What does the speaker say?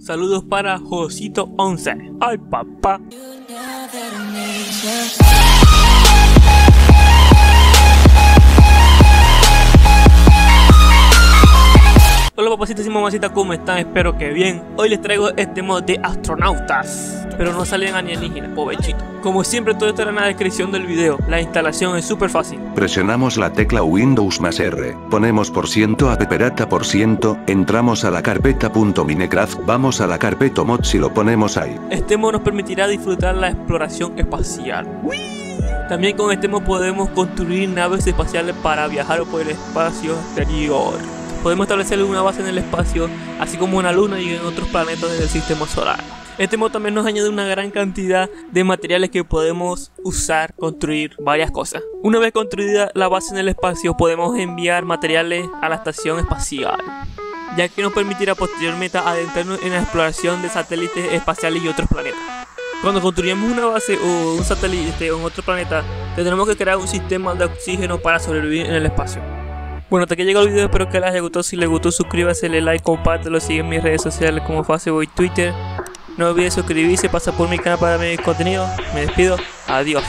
Saludos para Josito 11. Ay, papá. Papacitos y mamacitas, ¿cómo están? Espero que bien. Hoy les traigo este mod de astronautas. Pero no salen alienígenas, pobrecito. Como siempre, todo estará en la descripción del video. La instalación es súper fácil. Presionamos la tecla Windows más R, ponemos por ciento a peperata por ciento, entramos a la carpeta .minecraft, vamos a la carpeta mods y lo ponemos ahí. Este mod nos permitirá disfrutar la exploración espacial. También con este mod podemos construir naves espaciales para viajar por el espacio exterior. Podemos establecer una base en el espacio, así como una luna y en otros planetas del sistema solar. Este mod también nos añade una gran cantidad de materiales que podemos usar, construir varias cosas. Una vez construida la base en el espacio, podemos enviar materiales a la estación espacial ya que nos permitirá posteriormente adentrarnos en la exploración de satélites espaciales y otros planetas. Cuando construyamos una base o un satélite en otro planeta, tendremos que crear un sistema de oxígeno para sobrevivir en el espacio. Bueno, hasta aquí llega el video, espero que les haya gustado. Si les gustó, suscríbase, le like, compártelo, sigue en mis redes sociales como Facebook y Twitter. No olvides suscribirse, pasar por mi canal para ver mi contenido. Me despido, adiós.